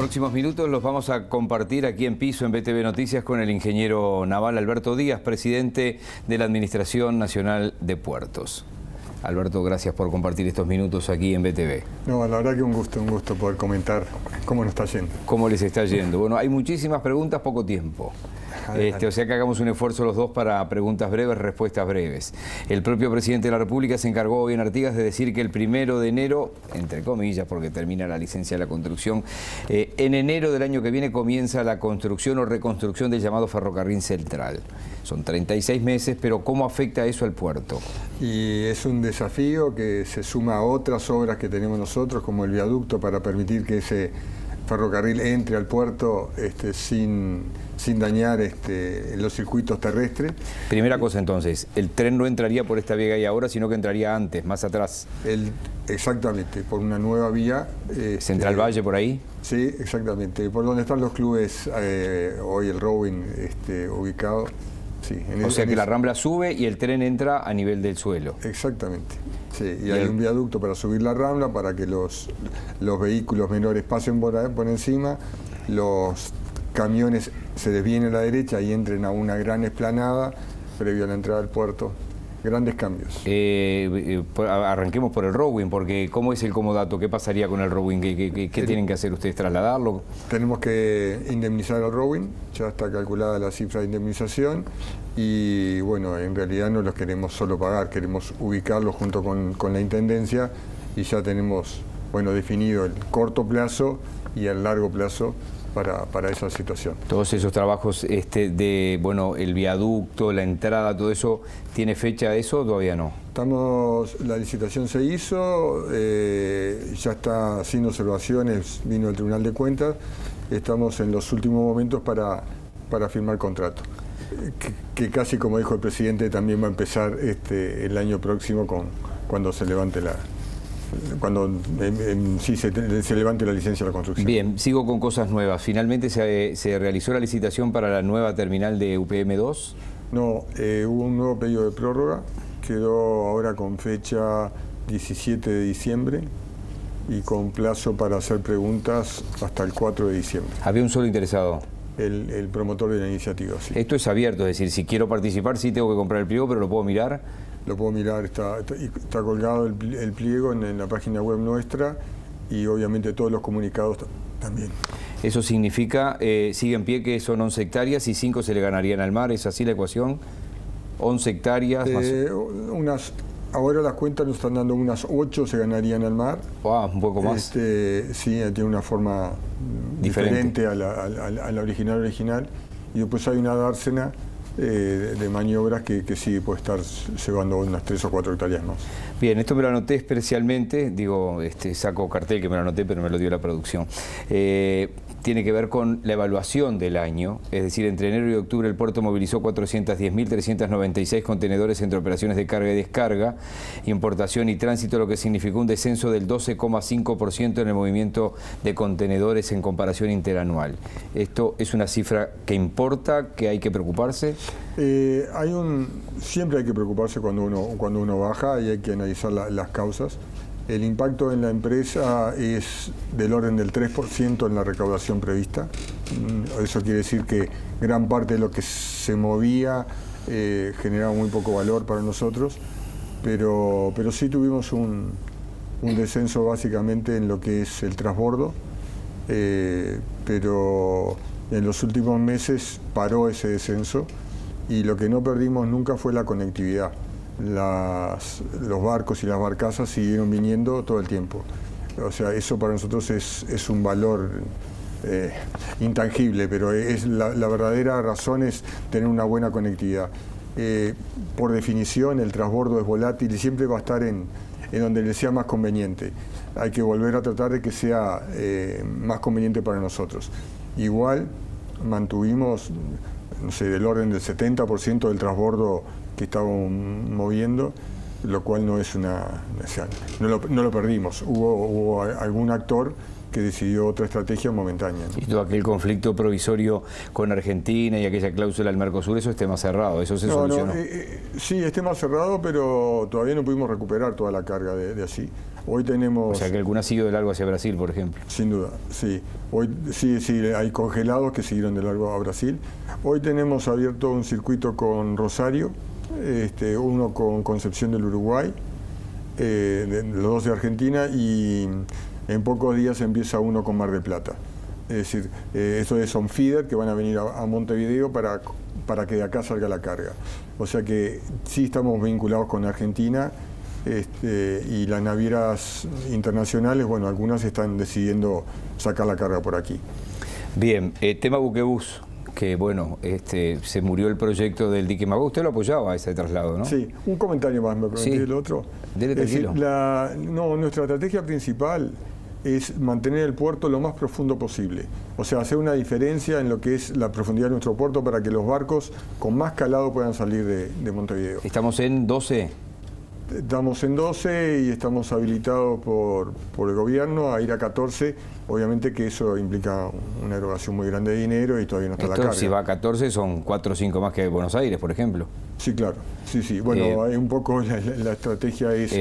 próximos minutos los vamos a compartir aquí en piso en BTV Noticias con el ingeniero naval Alberto Díaz, presidente de la Administración Nacional de Puertos. Alberto, gracias por compartir estos minutos aquí en BTV. No, la verdad que un gusto, un gusto poder comentar cómo nos está yendo. ¿Cómo les está yendo? Bueno, hay muchísimas preguntas, poco tiempo. Este, o sea que hagamos un esfuerzo los dos para preguntas breves, respuestas breves. El propio presidente de la República se encargó hoy en Artigas de decir que el primero de enero, entre comillas, porque termina la licencia de la construcción, eh, en enero del año que viene comienza la construcción o reconstrucción del llamado ferrocarril central. Son 36 meses, pero ¿cómo afecta eso al puerto? Y es un desafío que se suma a otras obras que tenemos nosotros, como el viaducto, para permitir que ese ferrocarril entre al puerto este, sin, sin dañar este, los circuitos terrestres. Primera cosa entonces, el tren no entraría por esta vía hay ahora, sino que entraría antes, más atrás. El, exactamente, por una nueva vía. Este, ¿Central Valle por ahí? Sí, exactamente, por donde están los clubes, eh, hoy el Rowing este, ubicado. Sí, o sea que la rambla sube y el tren entra a nivel del suelo. Exactamente. Sí, y, hay un viaducto para subir la rambla para que los, los vehículos menores pasen por, por encima, los camiones se desvíen a la derecha y entren a una gran esplanada previo a la entrada del puerto grandes cambios. Eh, eh, arranquemos por el rowing, porque ¿cómo es el comodato? ¿Qué pasaría con el rowing? ¿Qué, tienen que hacer ustedes? ¿Trasladarlo? Tenemos que indemnizar al rowing, ya está calculada la cifra de indemnización y bueno, en realidad no los queremos solo pagar, queremos ubicarlo junto con, con la Intendencia y ya tenemos bueno, definido el corto plazo y el largo plazo para, para, esa situación. Todos esos trabajos este, de, bueno, el viaducto, la entrada, todo eso, ¿tiene fecha eso o todavía no? Estamos, la licitación se hizo, eh, ya está sin observaciones, vino el Tribunal de Cuentas, estamos en los últimos momentos para, para firmar contrato. Que, que, casi como dijo el presidente también va a empezar este, el año próximo con, cuando se levante la, cuando sí se, levante la licencia de la construcción. Bien, sigo con cosas nuevas. ¿Finalmente se, realizó la licitación para la nueva terminal de UPM2? No, eh, hubo un nuevo pedido de prórroga, quedó ahora con fecha 17 de diciembre y con plazo para hacer preguntas hasta el 4 de diciembre. ¿Había un solo interesado? El, promotor de la iniciativa, sí. Esto es abierto, es decir, si quiero participar sí tengo que comprar el pliego, pero lo puedo mirar lo puedo mirar, está, está, colgado el, pliego en, la página web nuestra y obviamente todos los comunicados también. Eso significa, eh, sigue en pie que son 11 hectáreas y 5 se le ganarían al mar, ¿es así la ecuación? 11 hectáreas eh, Unas, ahora las cuentas nos están dando unas 8 se ganarían al mar. Wow, un poco más. Este, sí, tiene una forma diferente, a, la, a la original original. Y después hay una dársena eh, de maniobras que, sí puede estar llevando unas tres o cuatro hectáreas más. Bien, esto me lo anoté especialmente, digo, este, saco cartel que me lo anoté, pero me lo dio la producción. Eh, tiene que ver con la evaluación del año, es decir, entre enero y octubre el puerto movilizó 410.396 contenedores entre operaciones de carga y descarga, importación y tránsito, lo que significó un descenso del 12,5% en el movimiento de contenedores en comparación interanual. ¿Esto es una cifra que importa, que hay que preocuparse? Eh, hay un, siempre hay que preocuparse cuando uno, cuando uno baja y hay que analizar las causas. El impacto en la empresa es del orden del 3% en la recaudación prevista. Mm, eso quiere decir que gran parte de lo que se movía eh, generaba muy poco valor para nosotros, pero, pero sí tuvimos un, descenso básicamente en lo que es el transbordo, eh, pero en los últimos meses paró ese descenso y lo que no perdimos nunca fue la conectividad los barcos y las barcazas siguieron viniendo todo el tiempo. O sea, eso para nosotros es, un valor eh, intangible, pero es la, verdadera razón es tener una buena conectividad. Eh, por definición, el transbordo es volátil y siempre va a estar en, donde le sea más conveniente. Hay que volver a tratar de que sea eh, más conveniente para nosotros. Igual mantuvimos, no sé, del orden del 70% del transbordo que estábamos moviendo, lo cual no es una... no, lo, perdimos. Hubo, hubo algún actor que decidió otra estrategia momentánea. Y todo aquel conflicto provisorio con Argentina y aquella cláusula del Mercosur, eso esté más cerrado, eso se solucionó. Eh, eh, sí, esté más cerrado, pero todavía no pudimos recuperar toda la carga de, así. Hoy tenemos... O sea que algunas siguió de largo hacia Brasil, por ejemplo. Sin duda, sí. Hoy sí, sí, hay congelados que siguieron de largo a Brasil. Hoy tenemos abierto un circuito con Rosario, este, uno con Concepción del Uruguay, eh, los dos de Argentina y en pocos días empieza uno con Mar del Plata. Es decir, eh, eso es son feeder que van a venir a, Montevideo para, para que de acá salga la carga. O sea que sí estamos vinculados con Argentina este, y las navieras internacionales, bueno, algunas están decidiendo sacar la carga por aquí. Bien, eh, tema buquebús, que bueno, este, se murió el proyecto del dique. Usted lo apoyaba ese traslado, ¿no? Sí, un comentario más, me permití el otro. Dele tranquilo. no, nuestra estrategia principal es mantener el puerto lo más profundo posible. O sea, hacer una diferencia en lo que es la profundidad de nuestro puerto para que los barcos con más calado puedan salir de, de Montevideo. Estamos en 12. Estamos en 12 y estamos habilitados por, el gobierno a ir a 14. Obviamente que eso implica una erogación muy grande de dinero y todavía no está la carga. Si va a 14 son 4 o 5 más que Buenos Aires, por ejemplo. Sí, claro. Sí, sí. Bueno, eh, un poco la, estrategia es,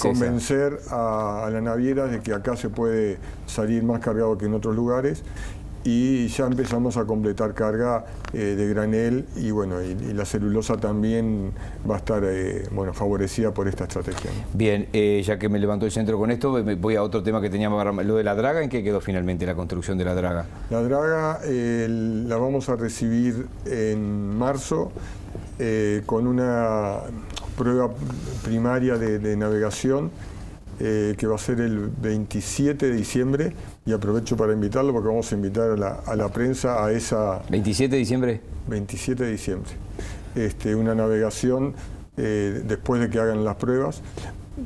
convencer a, a la naviera de que acá se puede salir más cargado que en otros lugares y ya empezamos a completar carga eh, de granel y bueno y, la celulosa también va a estar eh, bueno favorecida por esta estrategia. Bien, eh, ya que me levantó el centro con esto, voy a otro tema que teníamos, lo de la draga, ¿en qué quedó finalmente la construcción de la draga? La draga la vamos a recibir en marzo con una prueba primaria de navegación eh, que va a ser el 27 de diciembre y aprovecho para invitarlo porque vamos a invitar a la, prensa a esa... ¿27 de diciembre? 27 de diciembre. Este, una navegación eh, después de que hagan las pruebas,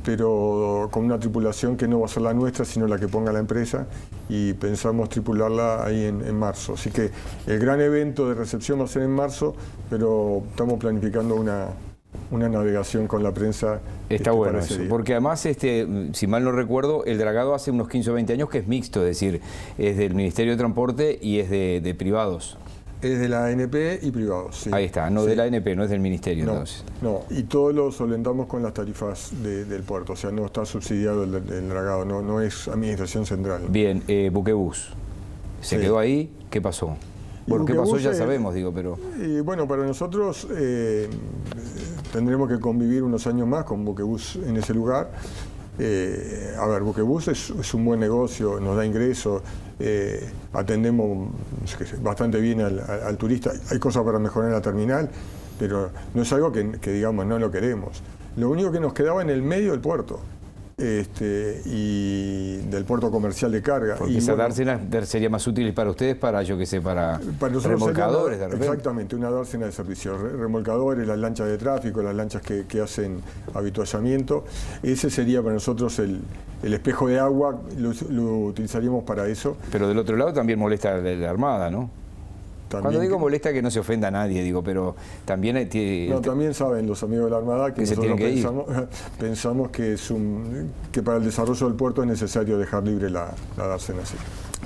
pero con una tripulación que no va a ser la nuestra, sino la que ponga la empresa y pensamos tripularla ahí en, en marzo. Así que el gran evento de recepción va a ser en marzo, pero estamos planificando una, una navegación con la prensa. Está bueno eso, porque además, este, si mal no recuerdo, el dragado hace unos 15 o 20 años que es mixto, es decir, es del Ministerio de Transporte y es de, privados. Es de la ANP y privados, sí. Ahí está, no de la ANP, no es del Ministerio no, entonces. No, y todo lo solventamos con las tarifas del puerto, o sea, no está subsidiado el, dragado, no, no es administración central. Bien, eh, Buquebus, ¿se quedó ahí? ¿Qué pasó? Bueno, ¿qué pasó? Ya sabemos, digo, pero... Y bueno, para nosotros eh, tendremos que convivir unos años más con Buquebus en ese lugar. Eh, a ver, Buquebus es, un buen negocio, nos da ingresos, eh, atendemos bastante bien al, turista. Hay cosas para mejorar en la terminal, pero no es algo que digamos no lo queremos. Lo único que nos quedaba en el medio del puerto este, y del puerto comercial de carga. Porque esa dársena sería más útil para ustedes, para yo que sé, para, remolcadores. exactamente, una dársena de servicio. Remolcadores, las lanchas de tráfico, las lanchas que, hacen habituallamiento. Ese sería para nosotros el, espejo de agua, lo, utilizaríamos para eso. Pero del otro lado también molesta la Armada, ¿no? Cuando digo molesta que no se ofenda a nadie, digo, pero también No, también saben los amigos de la Armada que, nosotros pensamos, pensamos, que, es un, que para el desarrollo del puerto es necesario dejar libre la, la dársena así.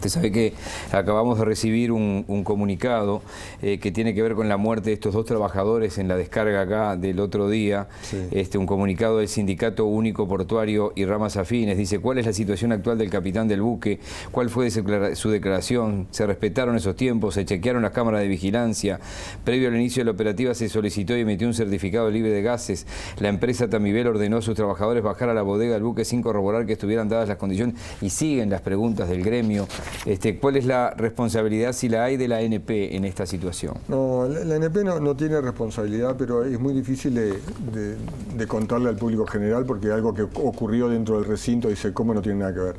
Usted sabe que acabamos de recibir un, comunicado eh, que tiene que ver con la muerte de estos dos trabajadores en la descarga acá del otro día. Este, un comunicado del Sindicato Único Portuario y Ramas Afines. Dice, ¿cuál es la situación actual del capitán del buque? ¿Cuál fue su declaración? ¿Se respetaron esos tiempos? ¿Se chequearon las cámaras de vigilancia? Previo al inicio de la operativa se solicitó y emitió un certificado libre de gases. La empresa Tamibel ordenó a sus trabajadores bajar a la bodega del buque sin corroborar que estuvieran dadas las condiciones. Y siguen las preguntas del gremio. Este, ¿Cuál es la responsabilidad, si la hay, de la ANP en esta situación? No, la, ANP no, tiene responsabilidad, pero es muy difícil de, contarle al público general porque algo que ocurrió dentro del recinto se cómo no tiene nada que ver.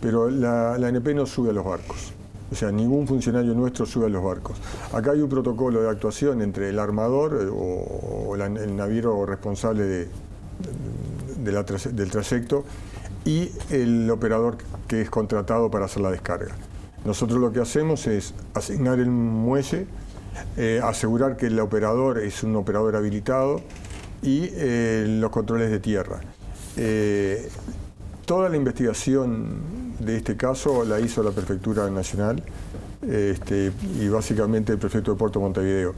Pero la, ANP no sube a los barcos. O sea, ningún funcionario nuestro sube a los barcos. Acá hay un protocolo de actuación entre el armador eh, o, el naviero responsable de, del trayecto y el operador que es contratado para hacer la descarga. Nosotros lo que hacemos es asignar el muelle, eh, asegurar que el operador es un operador habilitado y eh, los controles de tierra. Eh, toda la investigación de este caso la hizo la Prefectura Nacional este, y básicamente el prefecto de Puerto Montevideo.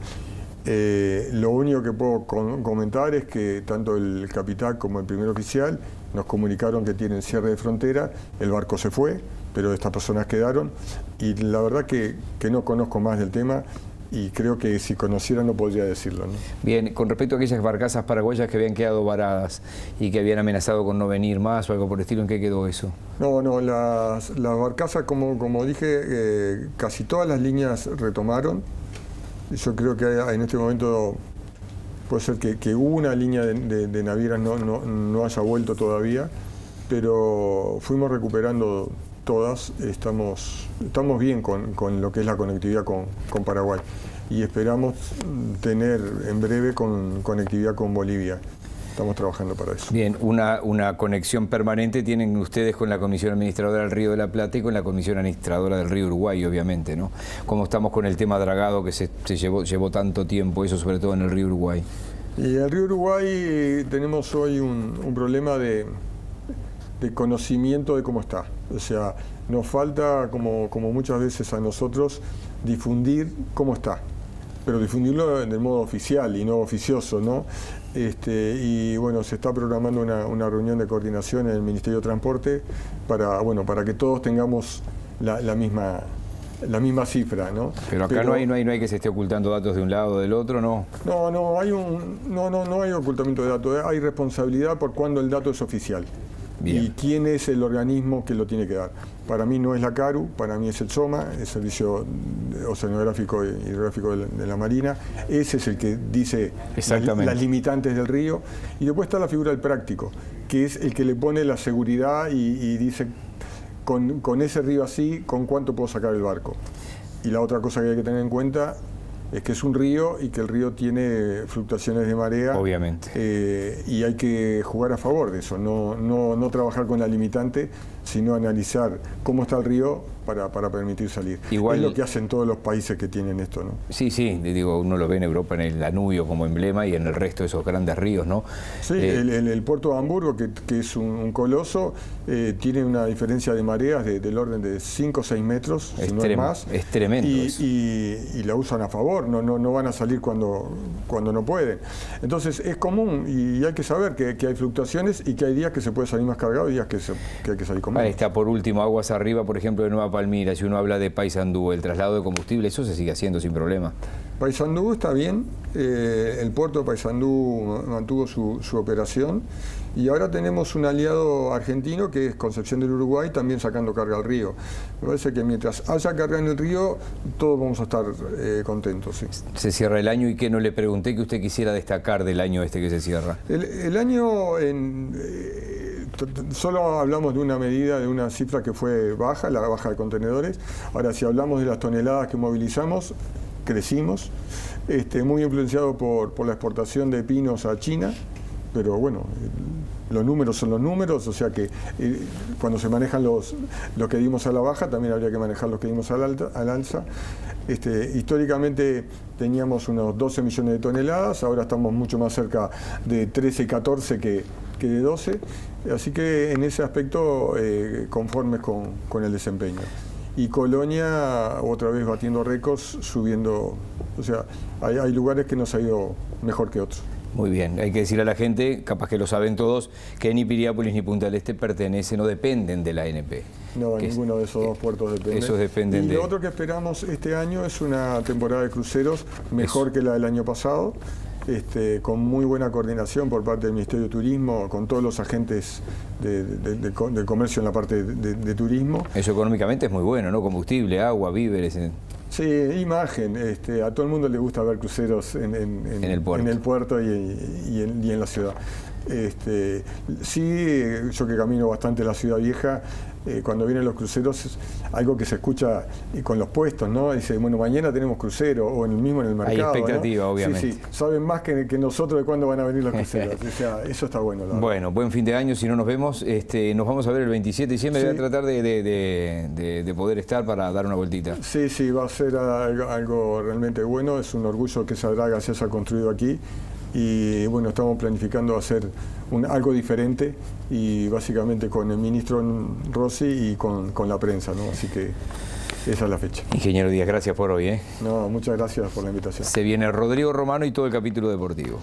lo único que puedo comentar es que tanto el capitán como el primer oficial nos comunicaron que tienen cierre de frontera, el barco se fue, pero estas personas quedaron y la verdad que, que no conozco más del tema y creo que si conociera no podría decirlo. Bien, con respecto a aquellas barcazas paraguayas que habían quedado varadas y que habían amenazado con no venir más o algo por el estilo, ¿en qué quedó eso? No, no, las, las barcazas, como, como dije, eh, casi todas las líneas retomaron. Yo creo que en este momento puede ser que, una línea de, navieras no, no, haya vuelto todavía, pero fuimos recuperando todas, estamos, estamos bien con, con lo que es la conectividad con, con, Paraguay y esperamos tener en breve con, conectividad con Bolivia. Estamos trabajando para eso. Bien, una, una conexión permanente tienen ustedes con la Comisión Administradora del Río de la Plata y con la Comisión Administradora del Río Uruguay, obviamente, ¿no? ¿Cómo estamos con el tema dragado que se, se llevó, llevó tanto tiempo, eso sobre todo en el Río Uruguay? Y en el Río Uruguay tenemos hoy un, un problema de, de conocimiento de cómo está. O sea, nos falta, como, como muchas veces a nosotros, difundir cómo está, pero difundirlo en el modo oficial y no oficioso, ¿no? Este, y bueno, se está programando una, una, reunión de coordinación en el Ministerio de Transporte para, bueno, para que todos tengamos la, la misma la misma cifra, ¿no? Pero acá no, hay, no, hay, no hay que se esté ocultando datos de un lado o del otro, ¿no? No, no, hay un, no, no, no hay ocultamiento de datos, hay responsabilidad por cuando el dato es oficial y quién es el organismo que lo tiene que dar. Para mí no es la CARU, para mí es el SOMA, el Servicio Oceanográfico y Hidrográfico de la Marina. Ese es el que dice las limitantes del río. Y después está la figura del práctico, que es el que le pone la seguridad y, dice, con, con ese río así, ¿con cuánto puedo sacar el barco? Y la otra cosa que hay que tener en cuenta es que es un río y que el río tiene fluctuaciones de marea. Obviamente. Eh, y hay que jugar a favor de eso, no, no, no trabajar con la limitante, sino analizar cómo está el río para, para permitir salir. Igual, es lo que hacen todos los países que tienen esto, ¿no? Sí, sí, digo, uno lo ve en Europa en el Danubio como emblema y en el resto de esos grandes ríos, ¿no? Sí, eh, el, puerto de Hamburgo, que, que es un, coloso, eh, tiene una diferencia de mareas del orden de 5 o 6 metros, si no es más. Es tremendo. Y, y, la usan a favor, no, no, no van a salir cuando, cuando no pueden. Entonces es común y hay que saber que, que hay fluctuaciones y que hay días que se puede salir más cargado y días que, que hay que salir con Ahí está, por último, aguas arriba, por ejemplo, de Nueva Palmira, si uno habla de Paysandú, el traslado de combustible, eso se sigue haciendo sin problema. Paysandú está bien, eh, el puerto de Paysandú mantuvo su, operación y ahora tenemos un aliado argentino que es Concepción del Uruguay también sacando carga al río. Me parece que mientras haya carga en el río, todos vamos a estar eh, contentos. Se cierra el año y que no le pregunté que usted quisiera destacar del año este que se cierra. El, año en... Eh, solo hablamos de una medida, de una cifra que fue baja, la baja de contenedores. Ahora, si hablamos de las toneladas que movilizamos, crecimos, este, muy influenciado por, la exportación de pinos a China, pero bueno, los números son los números, o sea que eh, cuando se manejan los, lo que dimos a la baja, también habría que manejar los que dimos al, alta, al alza. Este, históricamente teníamos unos 12 millones de toneladas, ahora estamos mucho más cerca de 13, 14 que, que de 12, así que en ese aspecto eh, conformes con, el desempeño. Y Colonia otra vez batiendo récords, subiendo, o sea, hay, hay lugares que nos ha ido mejor que otros. Muy bien, hay que decir a la gente, capaz que lo saben todos, que ni Piriápolis ni Punta del Este pertenecen o dependen de la ANP. No, ninguno de esos dos puertos depende. Esos dependen y de... lo otro que esperamos este año es una temporada de cruceros mejor que la del año pasado. Este, con muy buena coordinación por parte del Ministerio de Turismo, con todos los agentes de, comercio en la parte de, turismo. Eso económicamente es muy bueno, ¿no? Combustible, agua, víveres. Sí, imagen. Este, a todo el mundo le gusta ver cruceros en, el, puerto, y, en, la ciudad. Este, sí, yo que camino bastante la ciudad vieja, eh, cuando vienen los cruceros, algo que se escucha con los puestos, ¿no? Dice, bueno, mañana tenemos crucero, o en el mismo en el mercado. Hay expectativa, obviamente. Sí, sí, saben más que, nosotros de cuándo van a venir los cruceros. o sea, eso está bueno. bueno, buen fin de año, si no nos vemos, este, nos vamos a ver el 27 de diciembre, voy a tratar de, poder estar para dar una vueltita. Sí, sí, va a ser algo, realmente bueno, es un orgullo que esa draga se haya construido aquí y bueno, estamos planificando hacer algo diferente y básicamente con el ministro Rossi y con, con, la prensa, ¿no? Así que esa es la fecha. Ingeniero Díaz, gracias por hoy. ¿eh? No, muchas gracias por la invitación. Se viene Rodrigo Romano y todo el capítulo deportivo.